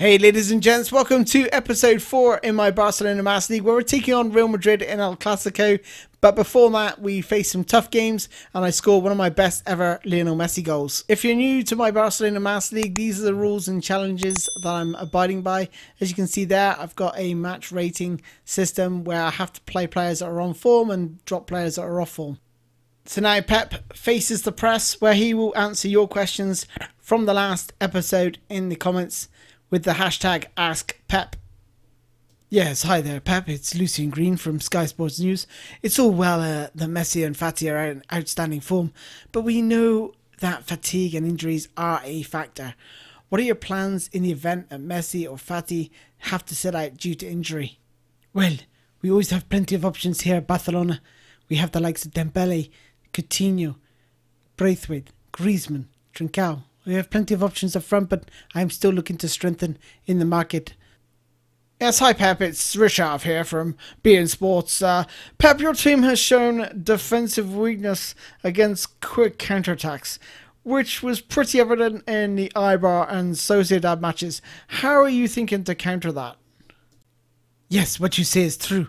Hey, ladies and gents, welcome to episode 4 in my Barcelona Master League where we're taking on Real Madrid in El Clasico. But before that, we faced some tough games and I scored one of my best ever Lionel Messi goals. If you're new to my Barcelona Master League, these are the rules and challenges that I'm abiding by. As you can see there, I've got a match rating system where I have to play players that are on form and drop players that are off form. So now Pep faces the press where he will answer your questions from the last episode in the comments with the hashtag AskPep. Yes, hi there, Pep. It's Lucian Green from Sky Sports News. It's all well uh, that Messi and Fati are in outstanding form, but we know that fatigue and injuries are a factor. What are your plans in the event that Messi or Fati have to sit out due to injury? Well, we always have plenty of options here at Barcelona. We have the likes of Dembele, Coutinho, Braithwaite, Griezmann, Trincao, we have plenty of options up front, but I'm still looking to strengthen in the market. Yes, hi Pep, it's Richard here from beIN Sports. Uh, Pep, your team has shown defensive weakness against quick counterattacks, which was pretty evident in the Eibar and Sociedad matches. How are you thinking to counter that? Yes, what you say is true,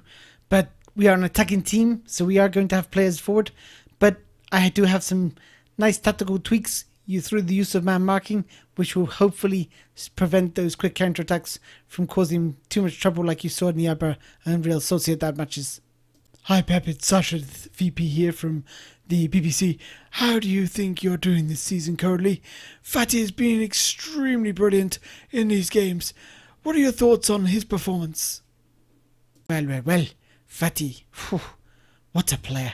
but we are an attacking team, so we are going to have players forward, but I do have some nice tactical tweaks you through the use of man marking, which will hopefully prevent those quick counterattacks from causing too much trouble like you saw in the Eibar and Real Sociedad matches. Hi Pep, it's Sasha, VP here from the BBC. How do you think you're doing this season currently? Fati has been extremely brilliant in these games. What are your thoughts on his performance? Well, well, well, Fati, whew, what a player.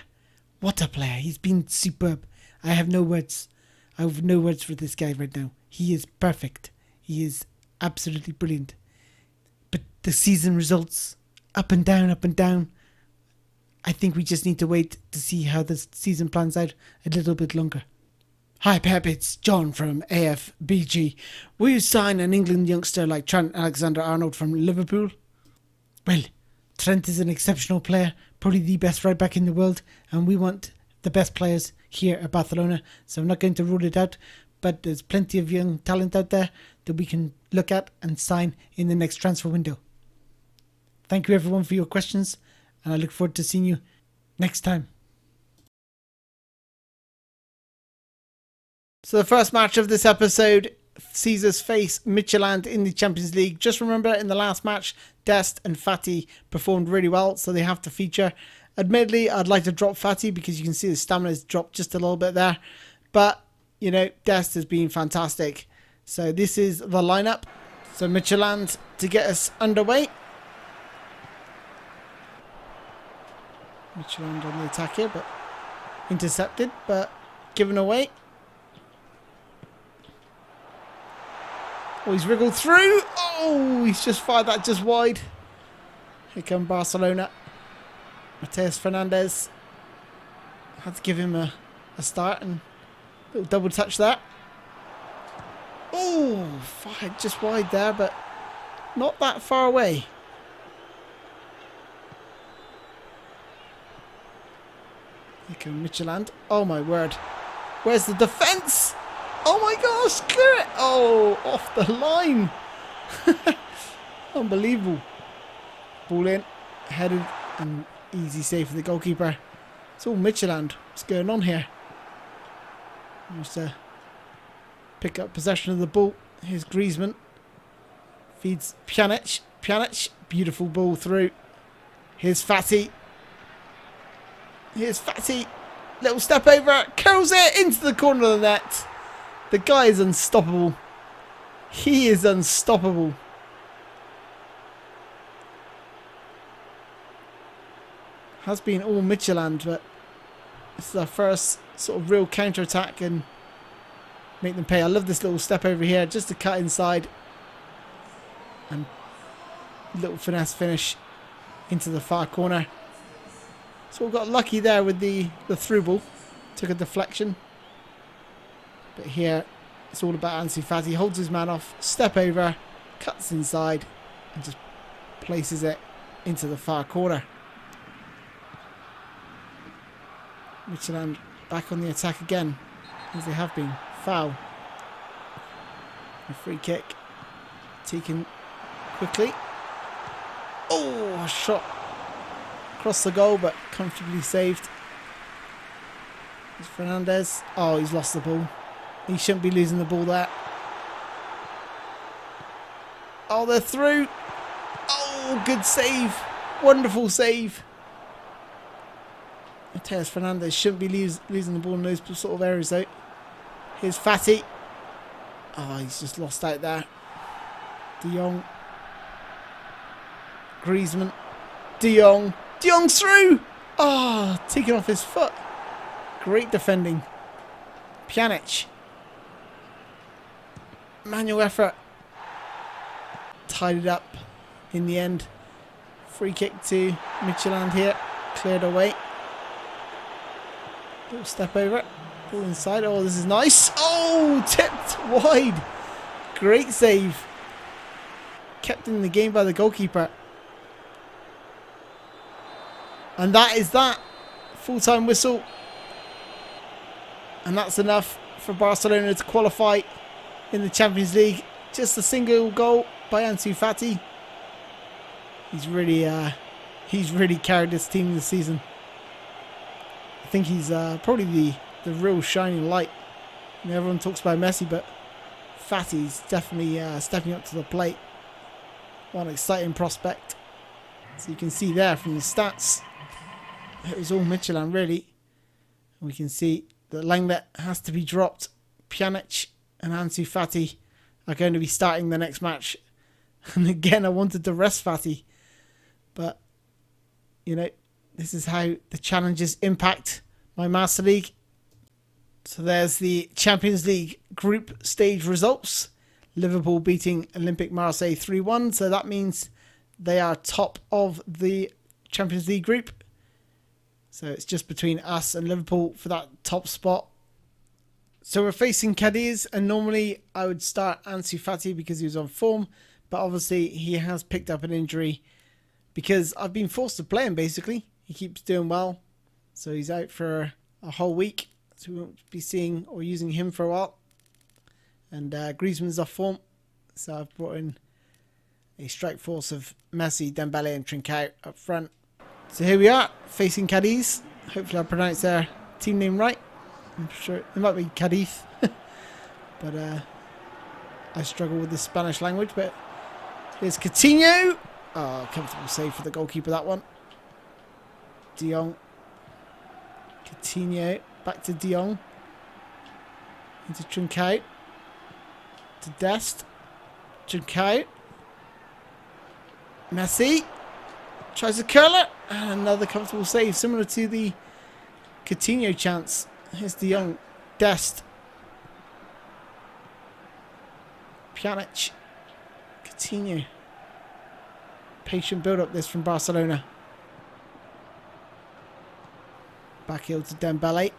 What a player. He's been superb. I have no words. I have no words for this guy right now. He is perfect. He is absolutely brilliant. But the season results up and down, up and down. I think we just need to wait to see how the season plans out a little bit longer. Hi Pep, it's John from AFBG. Will you sign an England youngster like Trent Alexander-Arnold from Liverpool? Well, Trent is an exceptional player, probably the best right back in the world, and we want the best players here at Barcelona. So I'm not going to rule it out, but there's plenty of young talent out there that we can look at and sign in the next transfer window. Thank you everyone for your questions, and I look forward to seeing you next time. So the first match of this episode sees us face Midtjylland in the Champions League. Just remember, in the last match, Dest and Fati performed really well, so they have to feature. Admittedly, I'd like to drop Fati because you can see the stamina has dropped just a little bit there. But, you know, Dest has been fantastic. So this is the lineup. So Midtjylland to get us underway. Midtjylland on the attack here, but intercepted, but given away. Oh, he's wriggled through. Oh, he's just fired that just wide. Here come Barcelona. Matheus Fernandes had to give him a, a start and a little double touch that. Oh, just wide there, but not that far away. Come Midtjylland. Oh my word. Where's the defence? Oh my gosh, clear it! Oh, off the line. Unbelievable. Ball in, headed and Easy save for the goalkeeper. It's all Midtjylland. What's going on here? Wants to pick up possession of the ball. Here's Griezmann. Feeds Pjanic. Pjanic. Beautiful ball through. Here's Fati. Here's Fati. Little step over. Curls it into the corner of the net. The guy is unstoppable. He is unstoppable. Has been all Midtjylland, but this is our first sort of real counter attack and make them pay. I love this little step over here just to cut inside and little finesse finish into the far corner. So we got lucky there with the, the through ball. Took a deflection. But here it's all about Ansu Fati. Holds his man off, step over, cuts inside and just places it into the far corner. Midtjylland back on the attack again, as they have been. Foul. A free kick taken quickly. Oh, a shot across the goal, but comfortably saved. It's Fernandes. Oh, he's lost the ball. He shouldn't be losing the ball there. Oh, they're through. Oh, good save. Wonderful save. Matheus Fernandes shouldn't be lose, losing the ball in those sort of areas, though. Here's Fati. Oh, ah, he's just lost out there. De Jong. Griezmann. De Jong. De Jong's through! Oh, taking off his foot. Great defending. Pjanic. Manual effort. Tied it up in the end. Free kick to Midtjylland here. Cleared away. Little step over it. Ball inside. Oh, this is nice. Oh, tipped wide. Great save. Kept in the game by the goalkeeper. And that is that. Full-time whistle. And that's enough for Barcelona to qualify in the Champions League. Just a single goal by Ansu Fati. He's really, uh, he's really carried this team this season. I think he's uh, probably the, the real shining light. I mean, everyone talks about Messi, but Fati's definitely uh, stepping up to the plate. An exciting prospect. So you can see there from the stats, it was all Midtjylland really. We can see that Lenglet has to be dropped. Pjanic and Ansu Fati are going to be starting the next match. And again, I wanted to rest Fati. But, you know, this is how the challenges impact my Master League. So there's the Champions League group stage results. Liverpool beating Olympique Marseille 3 1. So that means they are top of the Champions League group. So it's just between us and Liverpool for that top spot. So we're facing Cadiz, and normally I would start Ansu Fati because he was on form, but obviously he has picked up an injury because I've been forced to play him basically. He keeps doing well, so he's out for a whole week, so we won't be seeing or using him for a while. And uh, Griezmann's off form, so I've brought in a strike force of Messi, Dembele, and Trincao up front. So here we are, facing Cadiz. Hopefully I pronounced their team name right. I'm sure it might be Cadiz. but uh, I struggle with the Spanish language. But here's Coutinho. Oh, comfortable save for the goalkeeper, that one. De Jong. Coutinho. Back to De Jong. Into Trincao. To Dest. Trincao. Messi. Tries to curl it. And another comfortable save, similar to the Coutinho chance. Here's De. Dest. Pjanic. Coutinho. Patient build-up this from Barcelona. Back heel to Dembele.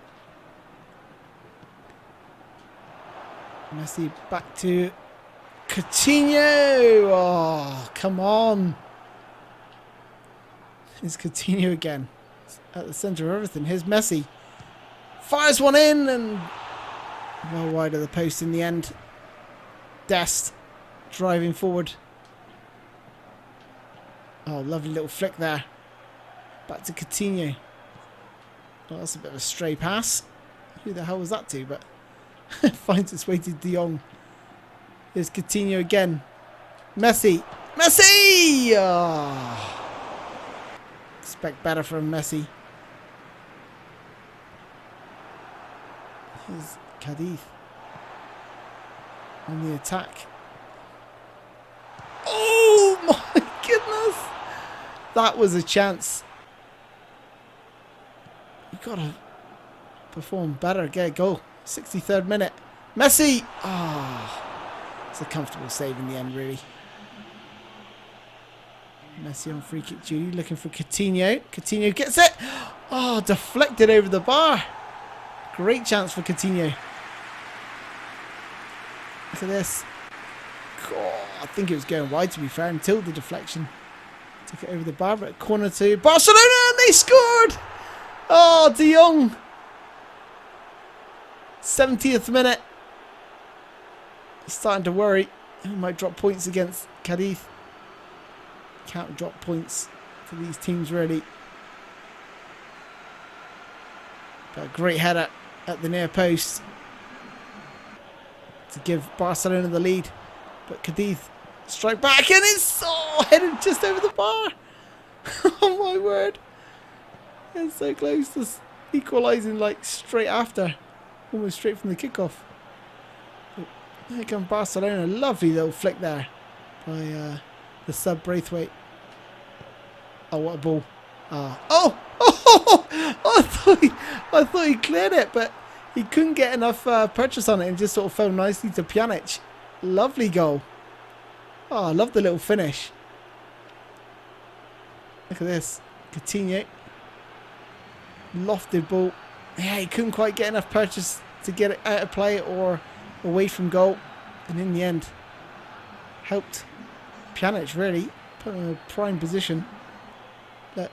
Messi back to Coutinho. Oh, come on. Here's Coutinho again. At the centre of everything. Here's Messi. Fires one in and well wide of the post in the end. Dest driving forward. Oh, lovely little flick there. Back to Coutinho. That's a bit of a stray pass. Who the hell was that to? But finds its way to De Jong. Here's Coutinho again. Messi. Messi! Ah. Oh. Expect better from Messi. Here's Cadiz. On the attack. Oh my goodness! That was a chance. You gotta perform better, get a goal. 63rd minute. Messi! Ah, oh, it's a comfortable save in the end, really. Messi on free kick duty, looking for Coutinho. Coutinho gets it. Oh, deflected over the bar. Great chance for Coutinho. Look at this. Oh, I think it was going wide to be fair until the deflection. Took it over the bar, but corner to Barcelona and they scored! Oh, De Jong. 70th minute. Starting to worry. He might drop points against Cadiz. Can't drop points to these teams really. But a great header at the near post to give Barcelona the lead. But Cadiz strike back and it's oh, headed just over the bar. oh my word. So close to equalising like straight after. Almost straight from the kickoff. Here comes Barcelona. Lovely little flick there by uh, the sub Braithwaite. Oh, what a ball. Uh, oh! Oh! I thought, he, I thought he cleared it, but he couldn't get enough uh, purchase on it and just sort of fell nicely to Pjanic. Lovely goal. Oh, I love the little finish. Look at this. Coutinho. Lofted ball. Yeah, he couldn't quite get enough purchase to get it out of play or away from goal. And in the end, helped Pjanic really. Put him in a prime position. That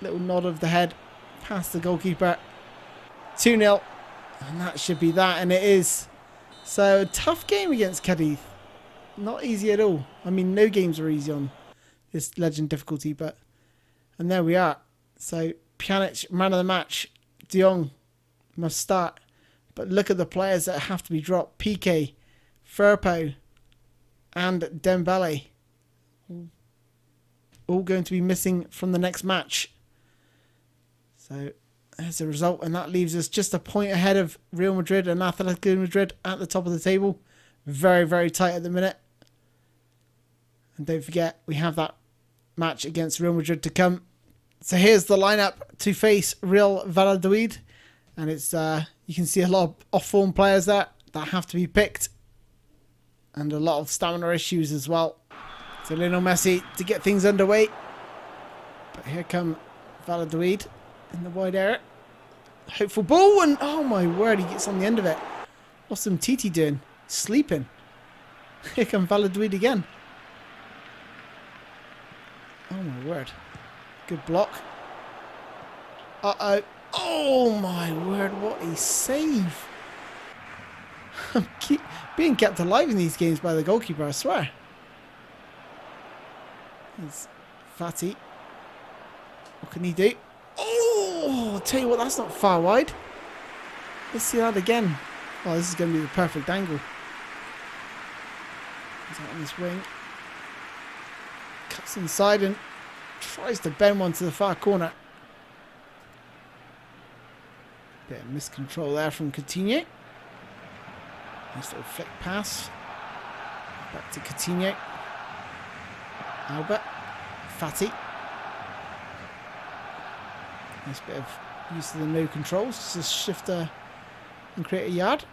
little nod of the head past the goalkeeper. 2 0. And that should be that. And it is. So, tough game against Cadiz. Not easy at all. I mean, no games are easy on this legend difficulty, but. And there we are. So, Pjanic, man of the match. De Jong must start. But look at the players that have to be dropped. Piqué, Firpo, and Dembele. All going to be missing from the next match. So as a result, and that leaves us just a point ahead of Real Madrid and Atletico Madrid at the top of the table. Very, very tight at the minute. And don't forget, we have that match against Real Madrid to come. So here's the lineup to face Real Valladolid. And it's uh, you can see a lot of off-form players there that have to be picked. And a lot of stamina issues as well. So Lionel Messi to get things underway. But here come Valladolid in the wide area. Hopeful ball and oh my word, he gets on the end of it. What's Umtiti doing? Sleeping. Here come Valladolid again. Oh my word. Good block. Uh-oh. Oh my word, what a save. I'm being kept alive in these games by the goalkeeper, I swear. He's Fati. What can he do? Oh, I'll tell you what, that's not far wide. Let's see that again. Oh, this is going to be the perfect angle. He's out on this wing. Cuts inside and tries to bend one to the far corner. Bit of miscontrol there from Coutinho. Nice little flick pass. Back to Coutinho. Alba. Fati. Nice bit of use of the no controls. Just shift uh, and create a yard.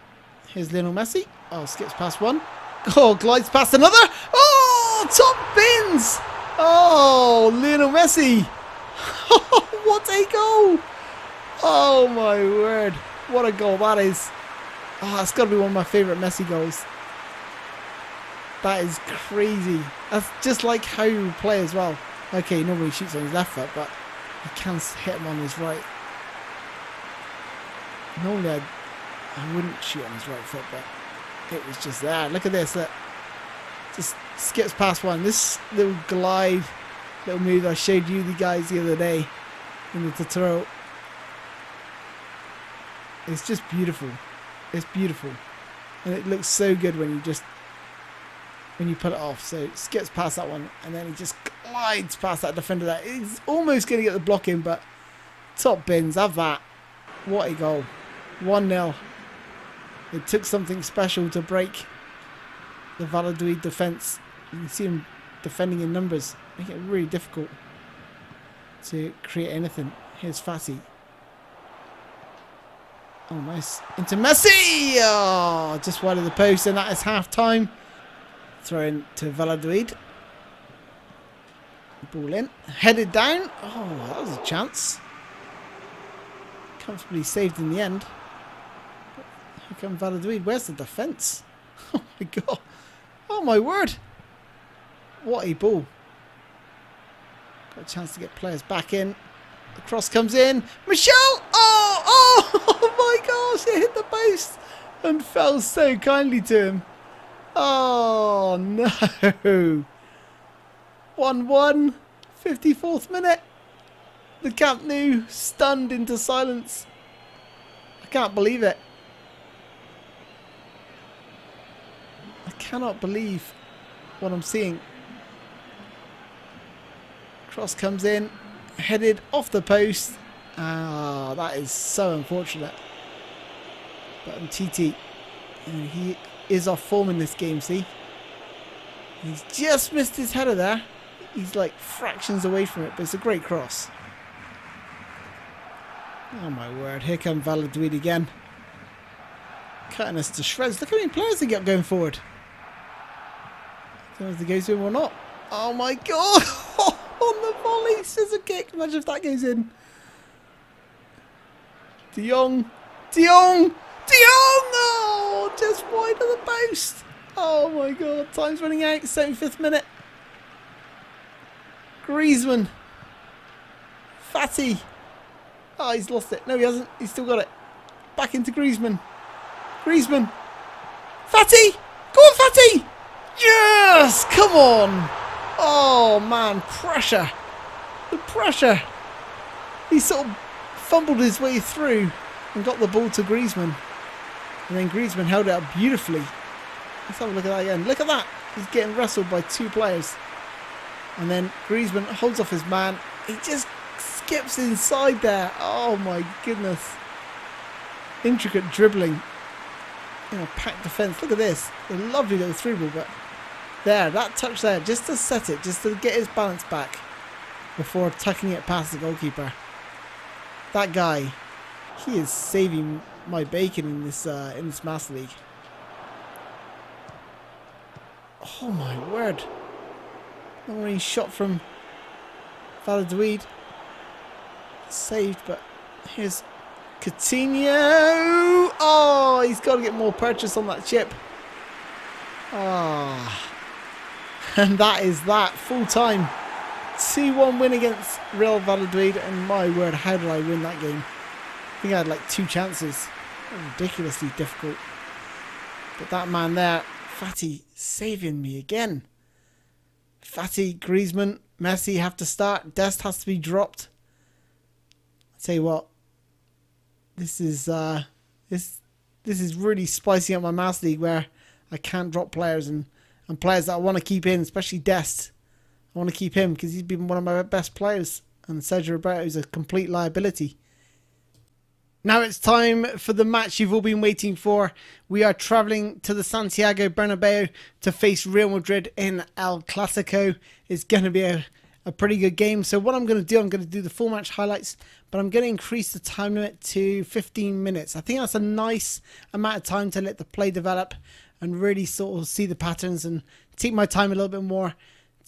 Here's Lionel Messi. Oh, skips past one. Oh, glides past another. Oh, top bins. Oh, Lionel Messi. what a goal. Oh, my word. What a goal that is. Ah, oh, that's got to be one of my favourite Messi goals. That is crazy. That's just like how you play as well. Okay, normally shoots on his left foot, but he can hit him on his right. Normally I'd, I wouldn't shoot on his right foot, but it was just there. Look at this. Look. Just skips past one. This little glide, little move I showed you the guys the other day in the tutorial. It's just beautiful. It's beautiful. And it looks so good when you just when you put it off. So skips past that one and then he just glides past that defender there. He's almost going to get the block in, but top bins, have that. What a goal. 1-0. It took something special to break the Valladolid defence. You can see him defending in numbers, making it really difficult to create anything. Here's Fati. Oh, nice. Into Messi! Oh, just wide of the post, and that is half time. Throw in to Valladolid. Ball in. Headed down. Oh, that was a chance. Comfortably saved in the end. Here come Valladolid. Where's the defence? Oh my god. Oh my word. What a ball. Got a chance to get players back in. The cross comes in. Michel! Oh! Oh! Oh my gosh! It hit the post and fell so kindly to him. Oh no! 1 1, 54th minute. The Camp Nou stunned into silence. I can't believe it. I cannot believe what I'm seeing. Cross comes in, headed off the post. Ah, that is so unfortunate. But Umtiti, he is off form in this game, see? He's just missed his header there. He's like fractions away from it, but it's a great cross. Oh my word, here come Valladolid again. Cutting us to shreds. Look how many players they got going forward. I don't know if in or not. Oh my god! On the volley, scissor kick. Imagine if that goes in. De Jong. De Jong! De Jong! Oh, just wide of the post. Oh my god, time's running out. 75th minute. Griezmann. Fati. Oh, he's lost it. No, he hasn't. He's still got it. Back into Griezmann. Griezmann. Fati! Go on, Fati! Yes! Come on! Oh, man. Pressure. The pressure. He sort of fumbled his way through and got the ball to Griezmann. And then Griezmann held it up beautifully. Let's have a look at that again. Look at that. He's getting wrestled by two players. And then Griezmann holds off his man. He just skips inside there. Oh my goodness. Intricate dribbling. In a packed defence. Look at this. A lovely little through ball, but there, that touch there, just to set it, just to get his balance back before tucking it past the goalkeeper. That guy, he is saving my bacon in this uh, in this Master League. Oh my word. Not any shot from Valladolid. Saved, but here's Coutinho. Oh, he's got to get more purchase on that chip. Ah. Oh. And that is that. Full time. 2-1 win against Real Valladolid. And my word, how did I win that game? I think I had like two chances. Ridiculously difficult. But that man there, Fati, saving me again. Fati, Griezmann, Messi have to start. Dest has to be dropped. I tell you what, this is uh, this this is really spicing up my Master League where I can't drop players and, and players that I want to keep in, especially Dest. I want to keep him because he's been one of my best players, and Sergio Roberto is a complete liability. Now it's time for the match you've all been waiting for. We are travelling to the Santiago Bernabeu to face Real Madrid in El Clasico. It's going to be a, a pretty good game. So what I'm going to do, I'm going to do the full match highlights, but I'm going to increase the time limit to 15 minutes. I think that's a nice amount of time to let the play develop and really sort of see the patterns and take my time a little bit more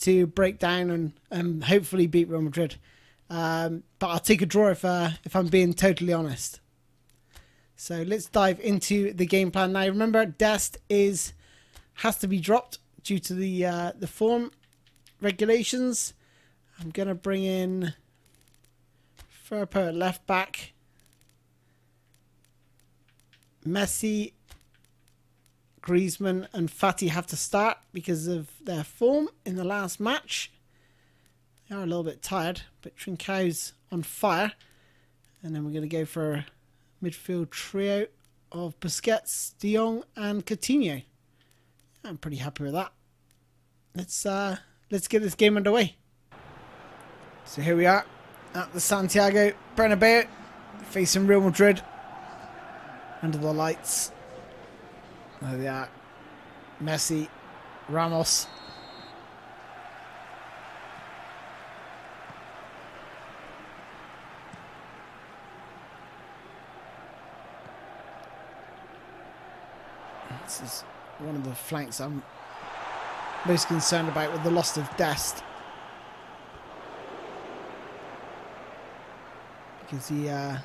to break down and, and hopefully beat Real Madrid. Um, but I'll take a draw if uh, if I'm being totally honest. So let's dive into the game plan now. Remember, Dest is has to be dropped due to the uh, the form regulations. I'm gonna bring in Firpo left back. Messi, Griezmann, and Fati have to start because of their form in the last match. They are a little bit tired, but Trincão's on fire. And then we're going to go for a midfield trio of Busquets, De Jong, and Coutinho. I'm pretty happy with that. Let's uh, let's get this game underway. So here we are at the Santiago Bernabeu, facing Real Madrid under the lights. There they are. Messi, Ramos, This is one of the flanks I'm most concerned about with the loss of Dest. Because he, uh,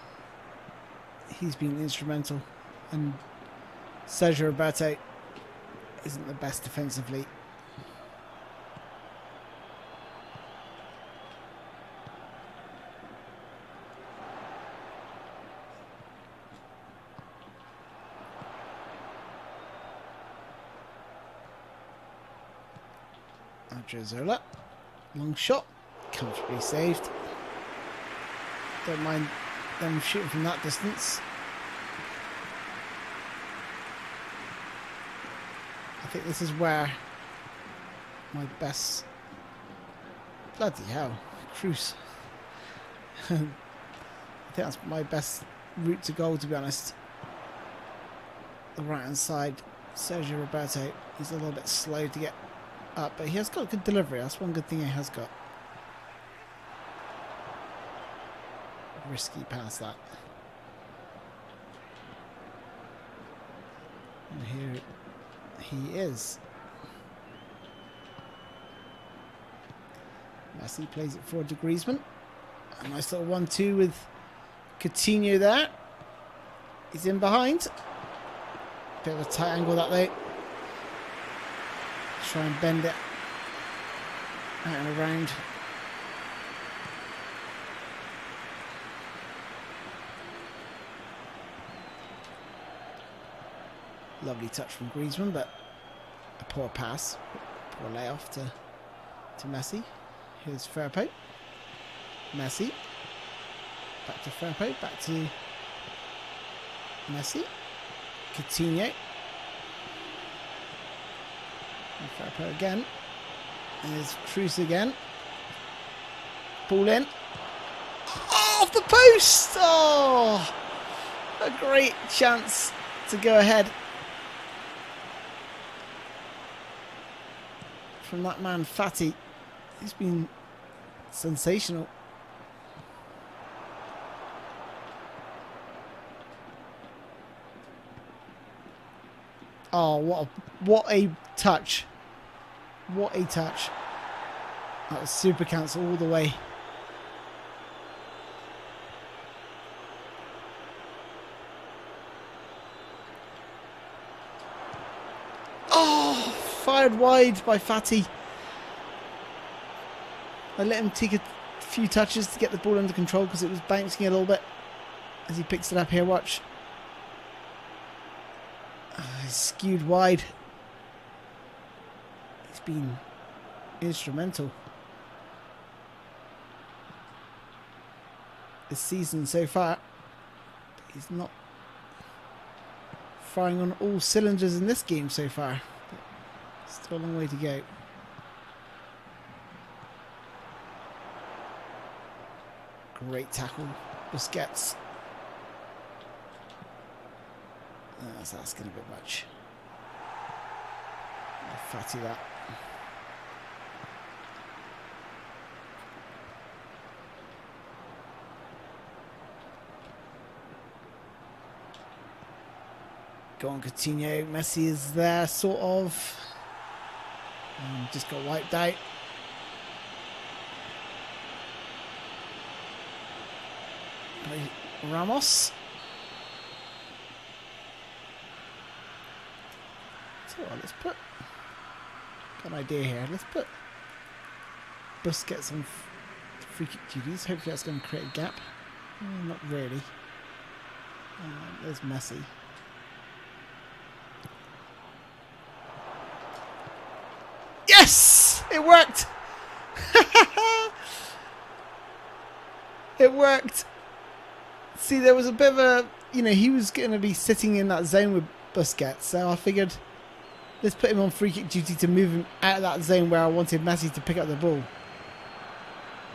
he's been instrumental and Sergio Roberto isn't the best defensively. Odriozola. Long shot. Comfortably saved. Don't mind them shooting from that distance. Think this is where my best... Bloody hell. Kroos. I think that's my best route to goal, to be honest. The right hand side, Sergio Roberto. He's a little bit slow to get up, but he has got good delivery. That's one good thing he has got. Risky pass that. And here he is. Messi plays it forward to Griezmann. A nice little 1-2 with Coutinho there. He's in behind. Bit of a tight angle that way. Try and bend it out and around. Lovely touch from Griezmann, but a poor pass. Poor layoff to, to Messi. Here's Firpo. Messi. Back to Firpo. Back to Messi. Coutinho. And Firpo again. There's Kroos again. Ball in. Oh, off the post! Oh! A great chance to go ahead. From that man, Fati. He's been sensational. Oh, what a, what a touch. What a touch. That was super cancel all the way. Oh, wide by Fati. I let him take a few touches to get the ball under control because it was bouncing a little bit as he picks it up here. Watch. Uh, skewed wide. He's been instrumental this season so far. He's not firing on all cylinders in this game so far. Still a long way to go. Great tackle, Busquets. Oh, that's asking a bit much. Fati that. Go on, Coutinho. Messi is there, sort of. Um, just got wiped out. Ramos. So let's put got an idea here. Let's put Busquets on free kick duties. Hopefully that's going to create a gap. Mm, not really. Uh, there's Messi. Yes! It worked! it worked! See, there was a bit of a... You know, he was going to be sitting in that zone with Busquets, so I figured let's put him on free kick duty to move him out of that zone where I wanted Messi to pick up the ball.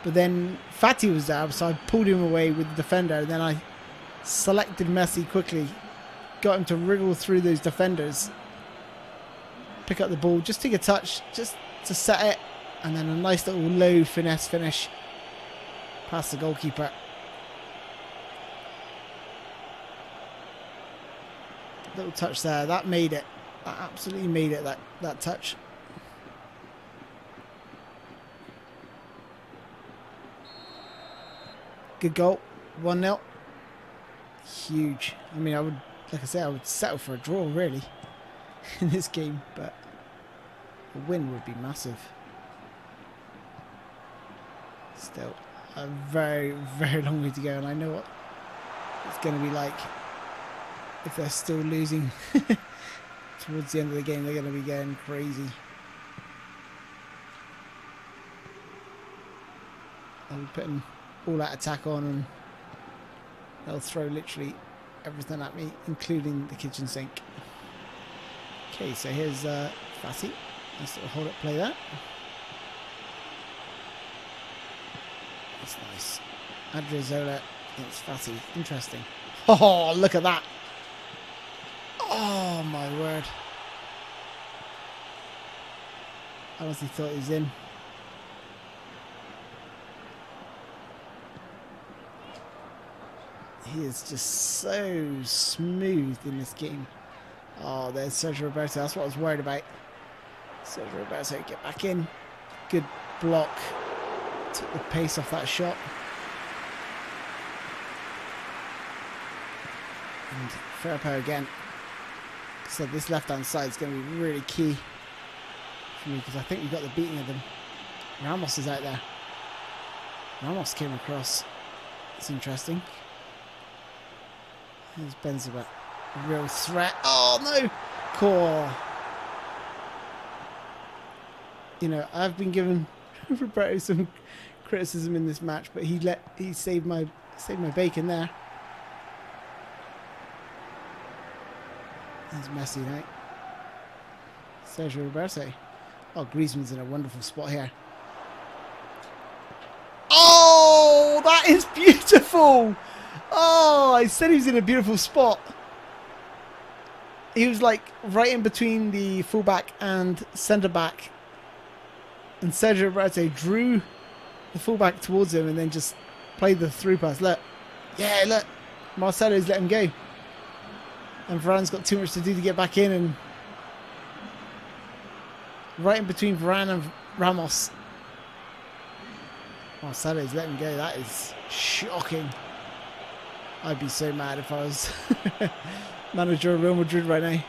But then Fati was there, so I pulled him away with the defender, and then I selected Messi quickly, got him to wriggle through those defenders, pick up the ball, just take a touch, just to set it, and then a nice little low finesse finish past the goalkeeper. Little touch there, that made it. That absolutely made it, that, that touch. Good goal. 1 0. Huge. I mean, I would, like I said, I would settle for a draw, really, in this game, but a win would be massive. Still, a very, very long way to go, and I know what it's going to be like if they're still losing towards the end of the game. They're going to be going crazy. I'll be putting all that attack on and they'll throw literally everything at me, including the kitchen sink. Okay, so here's uh, Fati. Nice little hold up play there. That's nice. Odriozola against Fati. Interesting. Oh, look at that. Oh, my word. I honestly thought he was in. He is just so smooth in this game. Oh, there's Sergio Roberto. That's what I was worried about. Sergio Roberto, get back in. Good block. Took the pace off that shot. And Firpo again. So this left-hand side is going to be really key for me because I think we've got the beating of them. Ramos is out there. Ramos came across. It's interesting. Here's Benzema. Real threat. Oh no! Core. You know, I've been given Roberto some criticism in this match, but he let he saved my saved my bacon there. There's Messi, right? Sergio Roberto. Oh, Griezmann's in a wonderful spot here. Oh, that is beautiful! Oh, I said he was in a beautiful spot. He was like right in between the fullback and centre back. And Sergio Roberto drew the fullback towards him and then just played the through pass. Look. Yeah, look. Marcelo's let him go. And Varane's got too much to do to get back in and right in between Varane and Ramos. Marcelo's let him go. That is shocking. I'd be so mad if I was manager of Real Madrid right now.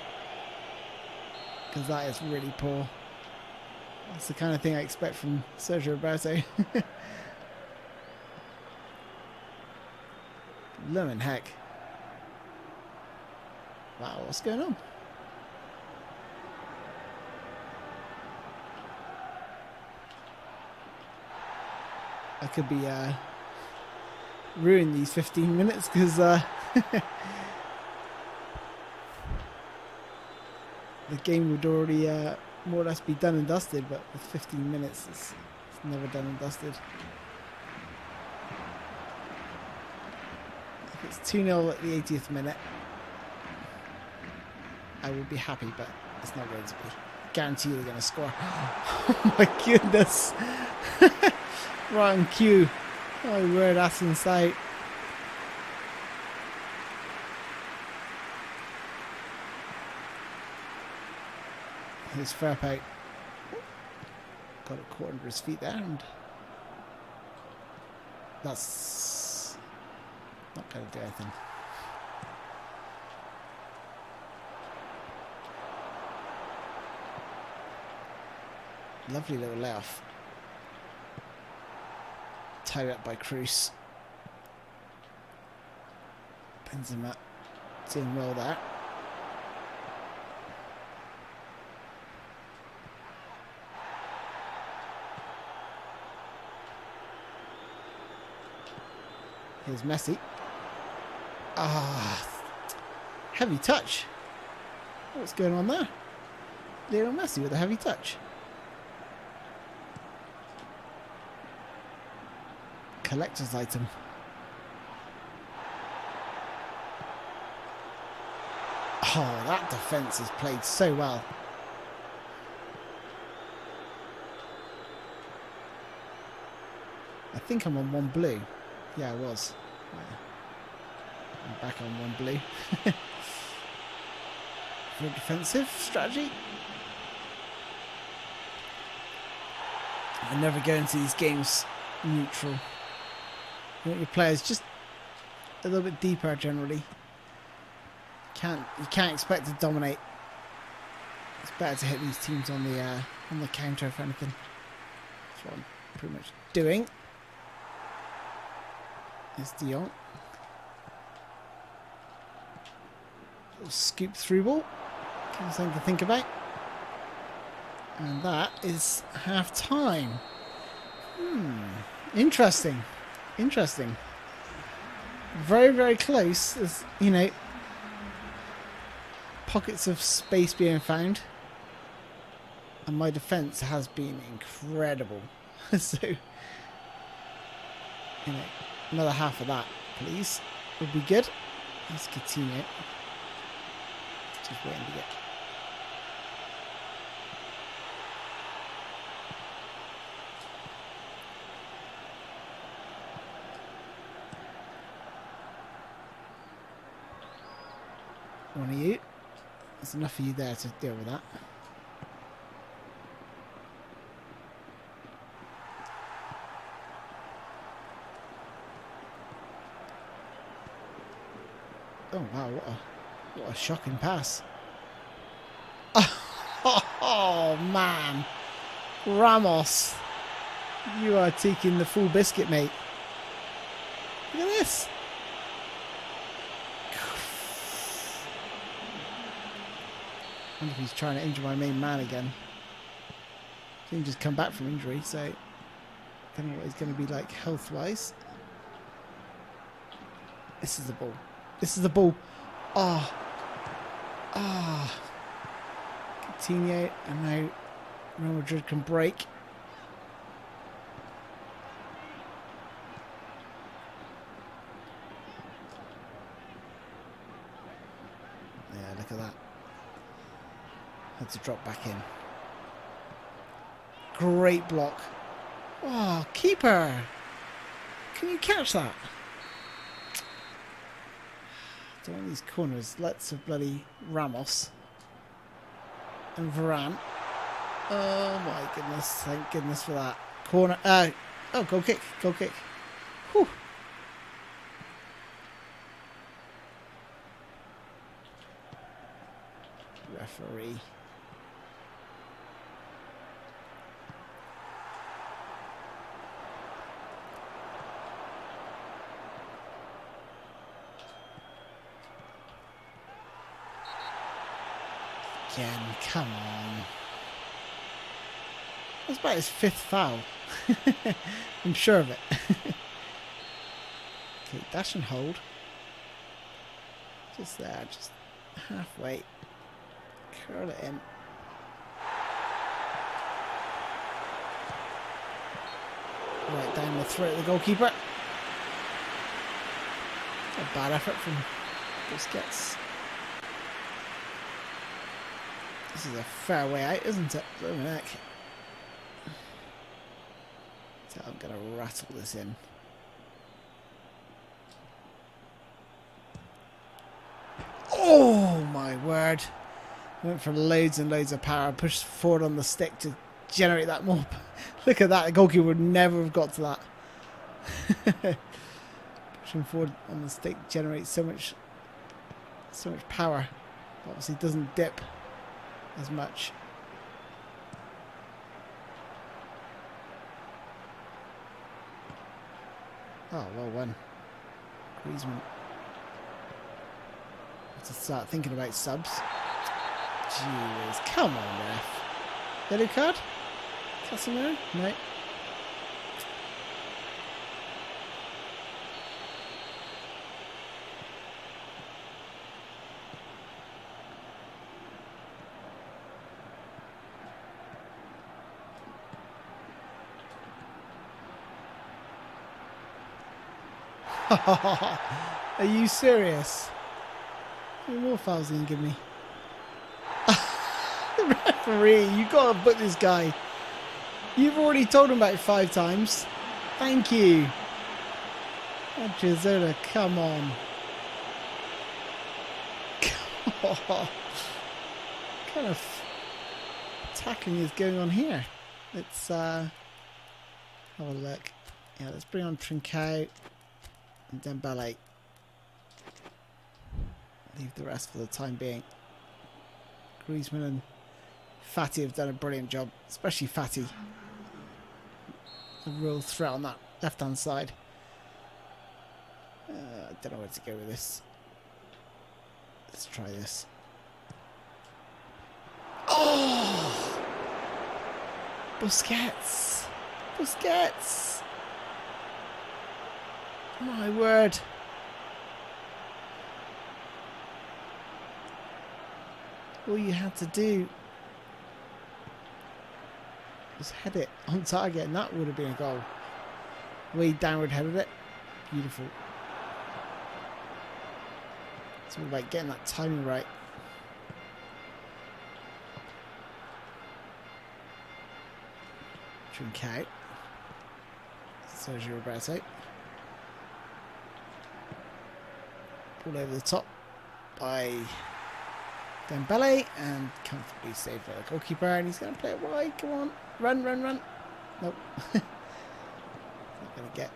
Because that is really poor. That's the kind of thing I expect from Sergio Roberto. Lemon heck. Wow, what's going on? I could be uh, ruin these 15 minutes because uh, the game would already uh, more or less be done and dusted, but with 15 minutes, it's, it's never done and dusted. If it's 2 0 at the 80th minute, I will be happy, but it's not going to be. Guarantee they're going to score. oh my goodness. on cue. Oh, word, that's inside. His fair pay. Got a caught under his feet there, and that's not going to do anything. Lovely little layoff tied up by Kroos. Benzema doing well there. Here's Messi. Ah, heavy touch. What's going on there? Lionel Messi with a heavy touch. collector's item. Oh, that defence is played so well. I think I'm on one blue. Yeah, it was. I'm back on one blue. For defensive strategy. I never go into these games neutral. You want your players just a little bit deeper generally. Can't you can't expect to dominate. It's better to hit these teams on the uh, on the counter if anything. That's what I'm pretty much doing. There's Dion. Little scoop through ball. Something to think about. And that is half time. Hmm. Interesting. Interesting. Very, very close. There's, you know, pockets of space being found. And my defence has been incredible. so, you know, another half of that, please, would be good. Let's continue. Just waiting to get one of you. There's enough of you there to deal with that. Oh wow, what a a shocking pass. Oh, oh, man. Ramos. You are taking the full biscuit, mate. Look at this. I wonder if he's trying to injure my main man again. He just come back from injury, so I don't know what he's going to be like health-wise. This is the ball. This is the ball. Ah. Oh. Ah. Oh. Coutinho, and now Real Madrid can break. Yeah, look at that. Had to drop back in. Great block. Oh, keeper. Can you catch that? Don't want these corners. Lots of bloody Ramos. And Varane. Oh my goodness. Thank goodness for that. Corner. Uh, oh, go kick. Go kick. Whew. Referee. Again, come on. That's his fifth foul. I'm sure of it. okay, dash and hold. Just there, just halfway. Curl it in. Right down the throat of the goalkeeper. A bad effort from Busquets. This is a fair way out, isn't it? Blooming. I'm going to rattle this in. Oh my word. Went for loads and loads of power. Pushed forward on the stick to generate that more. Look at that. The goalkeeper would never have got to that. Pushing forward on the stick generates so much so much power. Obviously doesn't dip as much. Oh, well won. Griezmann. Have to start thinking about subs. Jeez, come on, ref. Yellow card? Casemiro? No. Are you serious? Many more fouls are you give me? Referee, you gotta put this guy. You've already told him about it five times. Thank you. Come on. Come on. What kind of tackling is going on here? Let's uh, have a look. Yeah, let's bring on Trincao and Dembele. Leave the rest for the time being. Griezmann and Fati have done a brilliant job, especially Fati. A real threat on that left-hand side. Uh, I don't know where to go with this. Let's try this. Oh! Busquets! Busquets! My word. All you had to do was head it on target and that would have been a goal. Way downward headed it. Beautiful. It's all about getting that timing right. Trincao. Sergio Roberto. Pulled over the top by Dembele and comfortably saved by the goalkeeper and he's going to play it wide. Come on. Run, run, run. Nope. Not going to get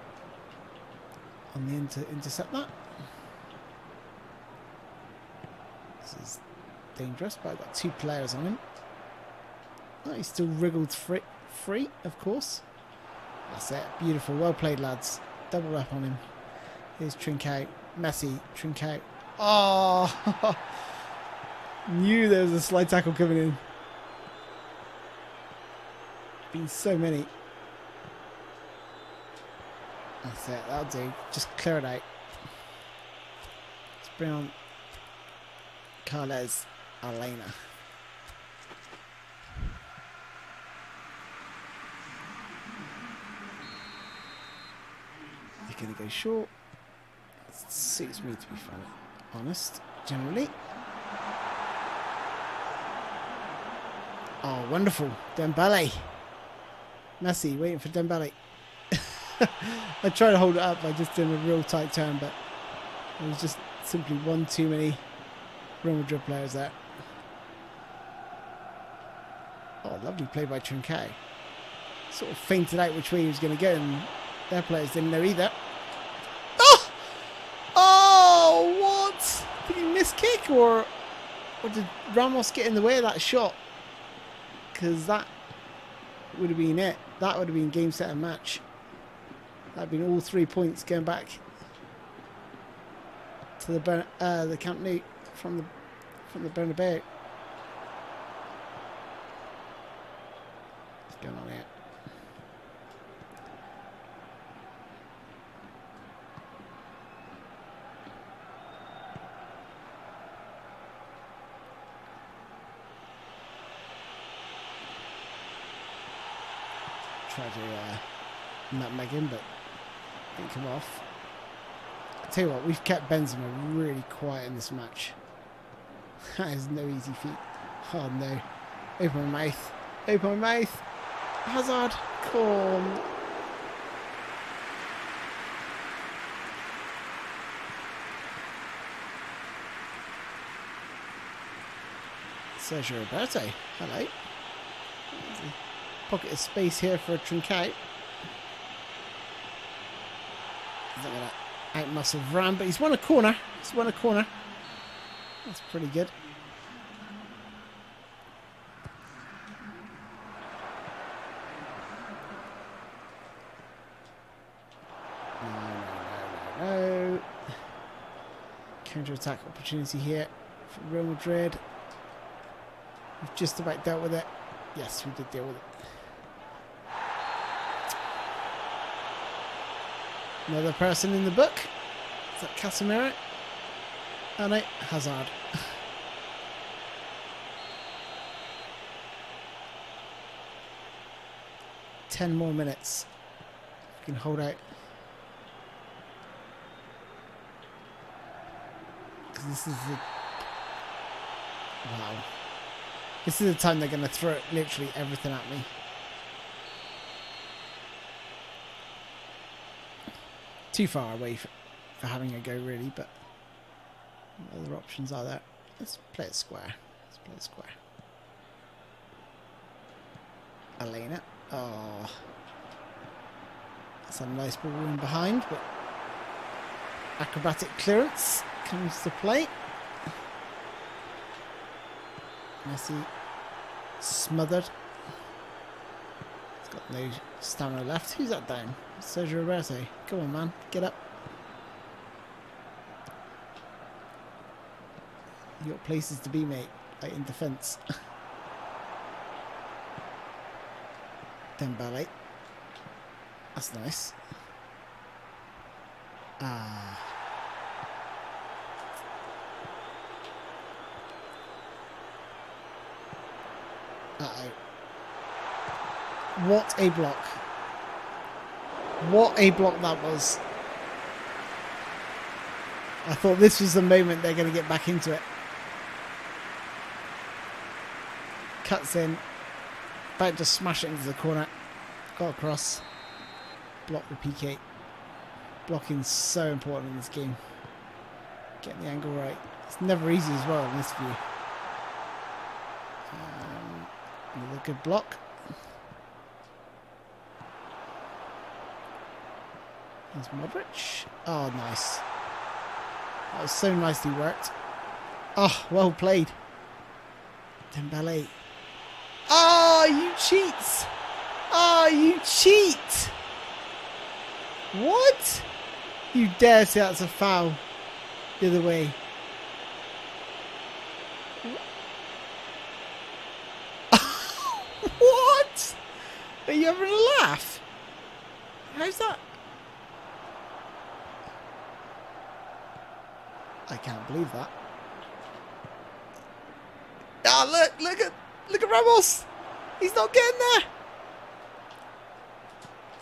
on the inter intercept that. This is dangerous, but I've got two players on him. Oh, he's still wriggled free, free, of course. That's it. Beautiful. Well played, lads. Double up on him. Here's Trincao. Messi. Trincao. Oh! Knew there was a slide tackle coming in. Been so many. That's it. That'll do. Just clear it out. Let's bring on Carles Alena. You're going to go short. It suits me to be funny, honest, generally. Oh, wonderful. Dembele. Messi waiting for Dembele. I tried to hold it up by just doing a real tight turn, but it was just simply one too many Real Madrid players there. Oh, lovely play by Trincao. Sort of feinted out which way he was going to go, and their players didn't know either. Oh! Oh, what? Did he miss kick, or, or did Ramos get in the way of that shot? Because that would have been it. That would have been game, set, and match. That'd been all three points going back to the uh, the Camp Nou from the from the Bernabeu. What's going on here? Try to him, but didn't come off. I tell you what, we've kept Benzema really quiet in this match. That is no easy feat. Oh no. Open my mouth. Open my mouth. Hazard. Come. Sergio Roberto. Hello. Pocket of space here for a Trincao. He's not going to outmuscle but he's won a corner. He's won a corner. That's pretty good. No, no. Counter-attack opportunity here for Real Madrid. We've just about dealt with it. Yes, we did deal with it. Another person in the book. Is that Casemiro? Oh no, Hazard. Ten more minutes. We can hold out. Because this is the... Wow. This is the time they're going to throw literally everything at me. Too far away for, for having a go, really, but other options are there. Let's play it square. Let's play it square. Alena. Oh. That's a nice ball in behind, but acrobatic clearance comes to play. Messi smothered. Got no stamina left. Who's that down? Sergio Roberto. Come on, man. Get up. You got places to be, mate. Like in defence. Dembele. That's nice. Ah. Uh-oh. What a block. What a block that was. I thought this was the moment they're going to get back into it. Cuts in. About to smash it into the corner. Got across. Block the PK. Blocking so important in this game. Getting the angle right. It's never easy as well in this view. Um, another good block. There's Modric. Oh, nice. That was so nicely worked. Oh, well played. Dembele. Oh, you cheats! Oh, you cheat! What? You dare say that's a foul the other way. what? Are you having a laugh? How's that? I can't believe that. Ah, oh, look, look at, look at Ramos. He's not getting there.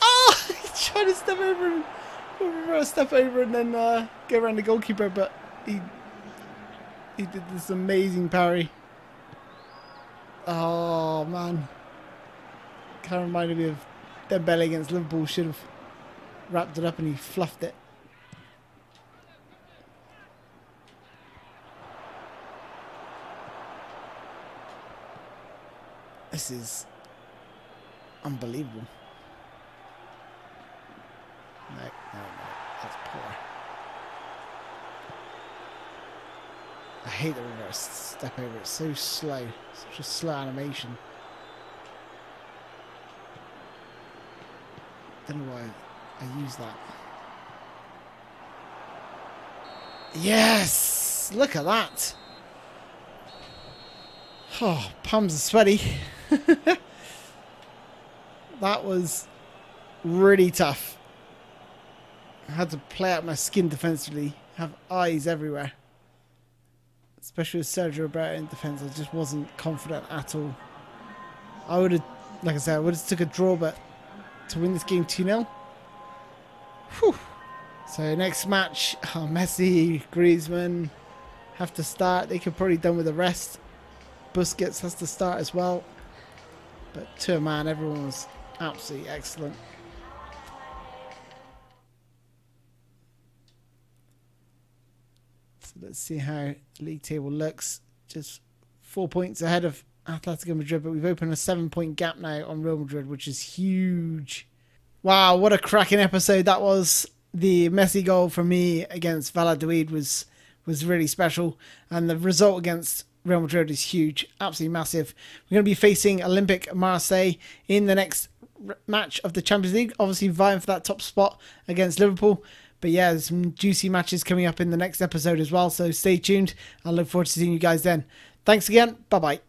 Oh, he's trying to step over and step over and then uh, go around the goalkeeper, but he he did this amazing parry. Oh man, kind of reminded me of Dembele against Liverpool. Should have wrapped it up and he fluffed it. This is unbelievable. No, no, no. That's poor. I hate the reverse step over. It's so slow. Such a slow animation. Don't know why I use that. Yes! Look at that! Oh, palms are sweaty. that was really tough. I had to play out my skin defensively, have eyes everywhere. Especially with Sergio Roberto in defence, I just wasn't confident at all. I would have, like I said, I would have took a draw, but to win this game 2-0. So next match, oh, Messi, Griezmann have to start. They could probably done with the rest. Busquets has to start as well. But to a man, everyone was absolutely excellent. So let's see how the league table looks. Just four points ahead of Atletico Madrid, but we've opened a seven point gap now on Real Madrid, which is huge. Wow, what a cracking episode that was. The Messi goal for me against Valladolid was was really special, and the result against Real Madrid is huge, absolutely massive. We're going to be facing Olympique Marseille in the next match of the Champions League, obviously vying for that top spot against Liverpool. But yeah, there's some juicy matches coming up in the next episode as well, so stay tuned. I look forward to seeing you guys then. Thanks again. Bye bye.